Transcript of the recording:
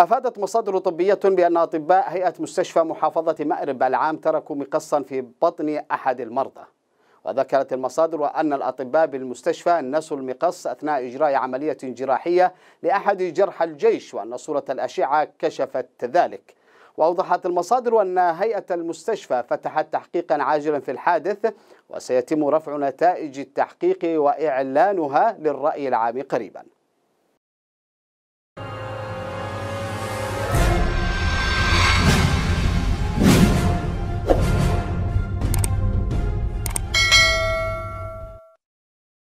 أفادت مصادر طبية بأن أطباء هيئة مستشفى محافظة مأرب العام تركوا مقصا في بطن أحد المرضى. وذكرت المصادر أن الأطباء بالمستشفى نسوا المقص أثناء إجراء عملية جراحية لأحد جرحى الجيش وأن صورة الأشعة كشفت ذلك. وأوضحت المصادر أن هيئة المستشفى فتحت تحقيقا عاجلا في الحادث وسيتم رفع نتائج التحقيق وإعلانها للرأي العام قريبا.